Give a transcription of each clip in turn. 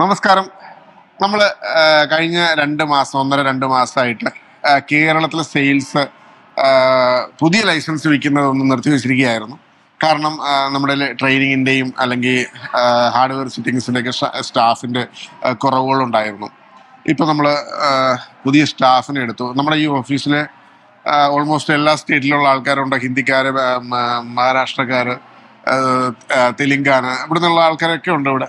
നമസ്കാരം. നമ്മൾ കഴിഞ്ഞ രണ്ട് മാസം ഒന്നര രണ്ട് മാസമായിട്ട് കേരളത്തിലെ സെയിൽസ് പുതിയ ലൈസൻസ് വിൽക്കുന്നതൊന്ന് നിർത്തിവെച്ചിരിക്കുകയായിരുന്നു കാരണം നമ്മുടെ ട്രെയിനിങ്ങിന്റെയും അല്ലെങ്കിൽ ഹാർഡ്വെയർ സിറ്റിങ്സിന്റെയൊക്കെ സ്റ്റാഫിന്റെ കുറവുകളുണ്ടായിരുന്നു. ഇപ്പോൾ നമ്മൾ പുതിയ സ്റ്റാഫിനെ എടുത്തു. നമ്മുടെ ഈ ഓഫീസിലെ ഓൾമോസ്റ്റ് എല്ലാ സ്റ്റേറ്റിലുള്ള ആൾക്കാരുണ്ട്. ഹിന്ദിക്കാർ മഹാരാഷ്ട്രക്കാർ തെലുങ്കാന ഇവിടെ നിന്നുള്ള ആൾക്കാരൊക്കെ ഉണ്ട് ഇവിടെ.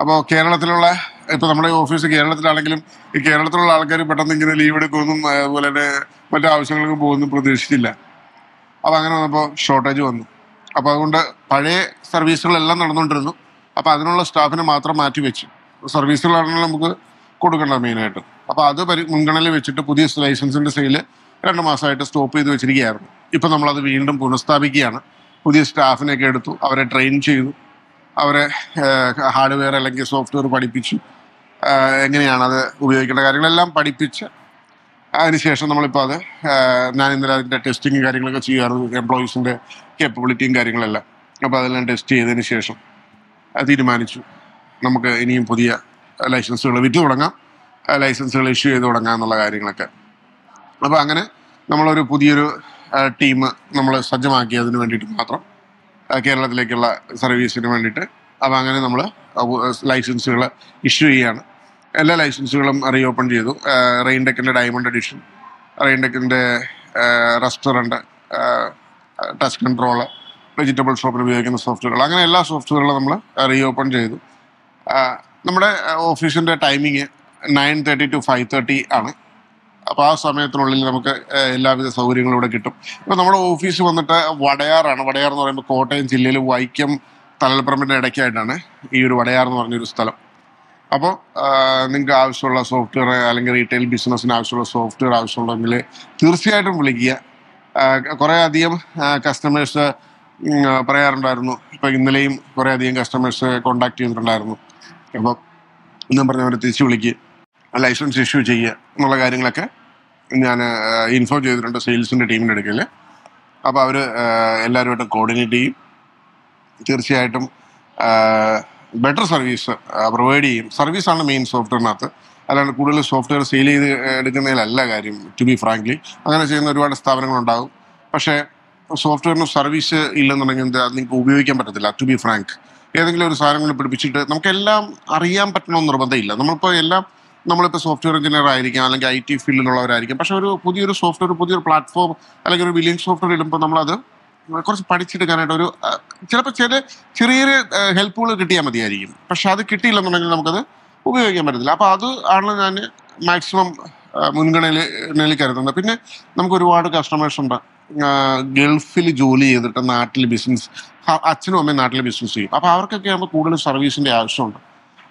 അപ്പോൾ കേരളത്തിലുള്ള ഇപ്പൊ നമ്മുടെ ഓഫീസ് കേരളത്തിലാണെങ്കിലും ഈ കേരളത്തിലുള്ള ആൾക്കാർ പെട്ടെന്ന് ഇങ്ങനെ ലീവ് എടുക്കുമെന്നും അതുപോലെ തന്നെ മറ്റു ആവശ്യങ്ങൾക്കും പോകുമെന്നും പ്രതീക്ഷിച്ചില്ല അപ്പോൾ അങ്ങനെ വന്നപ്പോൾ ഷോർട്ടേജ് വന്നു. അപ്പോൾ അതുകൊണ്ട് പഴയ സർവീസുകളെല്ലാം നടന്നുകൊണ്ടിരുന്നു. അപ്പോൾ അതിനുള്ള സ്റ്റാഫിനെ മാത്രം മാറ്റി വെച്ചു. സർവീസുകളാണെങ്കിൽ നമുക്ക് കൊടുക്കേണ്ടത് മെയിനായിട്ട് അപ്പോൾ അത് പരി മുൻഗണനയിൽ വെച്ചിട്ട് പുതിയ ലൈസൻസിന്റെ സെയിൽ രണ്ട് മാസമായിട്ട് സ്റ്റോപ്പ് ചെയ്ത് വെച്ചിരിക്കുകയായിരുന്നു. ഇപ്പം നമ്മളത് വീണ്ടും പുനഃസ്ഥാപിക്കുകയാണ്. പുതിയ സ്റ്റാഫിനെയൊക്കെ എടുത്തു അവരെ ട്രെയിൻ ചെയ്തു. അവരെ ഹാർഡ്വെയർ അല്ലെങ്കിൽ സോഫ്റ്റ്വെയർ പഠിപ്പിച്ചു എങ്ങനെയാണ് അത് ഉപയോഗിക്കേണ്ട കാര്യങ്ങളെല്ലാം പഠിപ്പിച്ച് അതിനുശേഷം നമ്മളിപ്പോൾ അത് ഞാൻ ഇന്നലെ അതിന്റെ ടെസ്റ്റിങ്ങും കാര്യങ്ങളൊക്കെ ചെയ്യാറുണ്ട് എംപ്ലോയീസിന്റെ കേപ്പബിലിറ്റിയും കാര്യങ്ങളെല്ലാം. അപ്പോൾ അതെല്ലാം ടെസ്റ്റ് ചെയ്തതിന് ശേഷം തീരുമാനിച്ചു. നമുക്ക് ഇനിയും പുതിയ ലൈസൻസുകൾ വിറ്റ് തുടങ്ങാം. ലൈസൻസുകൾ ഇഷ്യൂ ചെയ്ത് തുടങ്ങാം എന്നുള്ള കാര്യങ്ങളൊക്കെ. അപ്പോൾ അങ്ങനെ നമ്മളൊരു പുതിയൊരു ടീം നമ്മൾ സജ്ജമാക്കി അതിന് വേണ്ടിയിട്ട് മാത്രം കേരളത്തിലേക്കുള്ള സർവീസിന് വേണ്ടിയിട്ട് അപ്പോൾ അങ്ങനെ നമ്മൾ ലൈസൻസുകൾ ഇഷ്യൂ ചെയ്യാണ്. എല്ലാ ലൈസൻസുകളും റീഓപ്പൺ ചെയ്തു. റെയിൻടെക്കിന്റെ ഡയമണ്ട് എഡിഷൻ റെയിൻടെക്കിന്റെ റെസ്റ്റോറന്റ് ടച്ച് കൺട്രോൾ വെജിറ്റബിൾ ഷോപ്പിൽ ഉപയോഗിക്കുന്ന സോഫ്റ്റ്വെയറുകൾ അങ്ങനെ എല്ലാ സോഫ്റ്റ്വെയറുകളും നമ്മൾ റീഓപ്പൺ ചെയ്തു. നമ്മുടെ ഓഫീസിന്റെ timing nine thirty to five thirty ആണ്. അപ്പോൾ ആ സമയത്തിനുള്ളിൽ നമുക്ക് എല്ലാവിധ സൗകര്യങ്ങളും ഇവിടെ കിട്ടും. ഇപ്പോൾ നമ്മുടെ ഓഫീസ് വന്നിട്ട് വടയാറാണ്. വടയാർ എന്ന് പറയുമ്പോൾ കോട്ടയം ജില്ലയിൽ വൈക്കം തലൽപ്പറമ്പിന്റെ ഇടയ്ക്കായിട്ടാണ് ഈ ഒരു വടയാർ എന്ന് പറഞ്ഞൊരു സ്ഥലം. അപ്പോൾ നിങ്ങൾക്ക് ആവശ്യമുള്ള സോഫ്റ്റ്വെയർ അല്ലെങ്കിൽ റീറ്റെയിൽ ബിസിനസ്സിന് ആവശ്യമുള്ള സോഫ്റ്റ്വെയർ ആവശ്യമുണ്ടെങ്കിൽ തീർച്ചയായിട്ടും വിളിക്കുക. കുറേ അധികം കസ്റ്റമേഴ്സ് പറയാറുണ്ടായിരുന്നു. ഇപ്പം ഇന്നലെയും കുറേ അധികം കസ്റ്റമേഴ്സ് കോണ്ടാക്ട് ചെയ്തിട്ടുണ്ടായിരുന്നു അപ്പോൾ ഇന്നും പറഞ്ഞവരെ തിരിച്ചു വിളിക്കുക. ലൈസൻസ് ഇഷ്യൂ ചെയ്യുക. എന്നുള്ള കാര്യങ്ങളൊക്കെ ഞാൻ ഇൻഫോം ചെയ്തിട്ടുണ്ട് സെയിൽസിന്റെ ടീമിന്റെ അടുക്കൽ അപ്പോൾ അവർ എല്ലാവരുമായിട്ടും കോർഡിനേറ്റ് ചെയ്യും. തീർച്ചയായിട്ടും ബെറ്റർ സർവീസ് പ്രൊവൈഡ് ചെയ്യും. സർവീസാണ് മെയിൻ സോഫ്റ്റ്വെയറിനകത്ത്. അല്ലാണ്ട് കൂടുതൽ സോഫ്റ്റ്വെയർ സെയിൽ ചെയ്ത് എടുക്കുന്നതിലല്ല കാര്യം ടു ബി ഫ്രാങ്ക്ലി അങ്ങനെ ചെയ്യുന്ന ഒരുപാട് സ്ഥാപനങ്ങളുണ്ടാകും. പക്ഷേ സോഫ്റ്റ്വെയറിന് സർവീസ് ഇല്ലെന്നുണ്ടെങ്കിൽ അത് നിങ്ങൾക്ക് ഉപയോഗിക്കാൻ പറ്റത്തില്ല ടു ബി ഫ്രാങ്ക് ഏതെങ്കിലും ഒരു സാധനങ്ങൾ പിടിപ്പിച്ചിട്ട് നമുക്കെല്ലാം അറിയാൻ പറ്റണമെന്ന് നിർബന്ധമില്ല നമ്മളിപ്പോൾ എല്ലാം നമ്മളിപ്പോൾ സോഫ്റ്റ്വെയർ എഞ്ചിനീയർ ആയിരിക്കാം അല്ലെങ്കിൽ ഐ ടി ഫീൽഡിലുള്ളവരായിരിക്കും പക്ഷെ ഒരു പുതിയൊരു സോഫ്റ്റ്വെയർ പുതിയൊരു പ്ലാറ്റ്ഫോം അല്ലെങ്കിൽ ഒരു ബില്ലിംഗ് സോഫ്റ്റ്വെയർ ഇടുമ്പോൾ നമ്മളത് കുറച്ച് പഠിച്ചെടുക്കാനായിട്ട് ഒരു ചിലപ്പോൾ ചില ചെറിയ ചെറിയ ഹെൽപ്പുകൾ കിട്ടിയാൽ മതിയായിരിക്കും. പക്ഷെ അത് കിട്ടിയില്ലെന്നുണ്ടെങ്കിൽ നമുക്കത് ഉപയോഗിക്കാൻ പറ്റത്തില്ല. അപ്പോൾ അത് ആണ് ഞാൻ മാക്സിമം മുൻഗണനയിൽ കരുതുന്നത്. പിന്നെ നമുക്ക് ഒരുപാട് കസ്റ്റമേഴ്സ് ഉണ്ട് ഗൾഫിൽ ജോലി ചെയ്തിട്ട് നാട്ടിൽ ബിസിനസ് അച്ഛനും അമ്മയും നാട്ടിൽ ബിസിനസ് ചെയ്യും. അപ്പോൾ അവർക്കൊക്കെ ആകുമ്പോൾ കൂടുതൽ സർവീസിന്റെ ആവശ്യമുണ്ട്.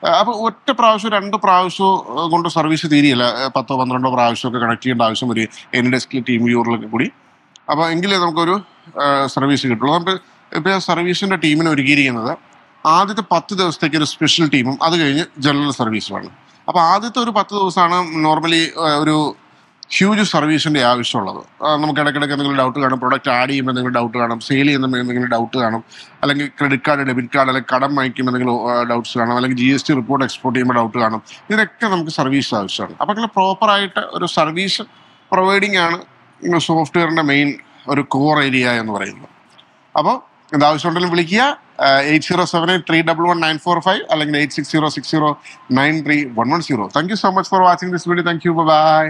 അപ്പോൾ ഒറ്റ പ്രാവശ്യം രണ്ട് പ്രാവശ്യം കൊണ്ട് സർവീസ് തീരിയല്ല. പത്തോ പന്ത്രണ്ടോ പ്രാവശ്യമൊക്കെ കണക്ട് ചെയ്യേണ്ട ആവശ്യം ഒരു എൻ ഡെസ്കിൽ ടീം വ്യൂറിലൊക്കെ കൂടി. അപ്പോൾ എങ്കിലേ നമുക്കൊരു സർവീസ് കിട്ടുള്ളൂ. നമുക്ക് ഇപ്പോൾ സർവീസിന്റെ ടീമിന് ഒരുക്കിയിരിക്കുന്നത് ആദ്യത്തെ പത്ത് ദിവസത്തേക്ക് ഒരു സ്പെഷ്യൽ ടീമും അത് കഴിഞ്ഞ് ജനറൽ സർവീസുമാണ് അപ്പോൾ ആദ്യത്തെ ഒരു പത്ത് ദിവസമാണ് നോർമലി ഒരു ഹ്യൂജ് സർവീസിന്റെ ആവശ്യമുള്ളത്. നമുക്ക് ഇടയ്ക്കിടയ്ക്ക് എന്തെങ്കിലും ഡൗട്ട് കാണും പ്രൊഡക്റ്റ് ആഡ് ചെയ്യുമ്പോൾ എന്തെങ്കിലും ഡൗട്ട് കാണും സെയിൽ ചെയ്യുമ്പോൾ എന്തെങ്കിലും ഡൗട്ട് കാണും അല്ലെങ്കിൽ ക്രെഡിറ്റ് കാർഡ് ഡെബിറ്റ് കാർഡ് അല്ലെങ്കിൽ കടം വാങ്ങിക്കുമ്പോൾ എന്തെങ്കിലും ഡൗട്ട്സ് കാണും അല്ലെങ്കിൽ G S T report export ചെയ്യുമ്പോൾ ഡൗട്ട് കാണും. ഇതിനൊക്കെ നമുക്ക് സർവീസ് ആവശ്യമാണ്. അപ്പോൾ അങ്ങനെ പ്രോപ്പറായിട്ട് ഒരു സർവീസ് പ്രൊവൈഡിങ് ആണ് സോഫ്റ്റ്വെയറിന്റെ മെയിൻ ഒരു കോർ ഏരിയ എന്ന് പറയുന്നത്. അപ്പോൾ എന്താവശ്യമുണ്ടെങ്കിലും വിളിക്കുക. Eight zero seven eight three double one nine four five അല്ലെങ്കിൽ eight six zero six zero nine three one one zero thank you so much for watching this video thank you bye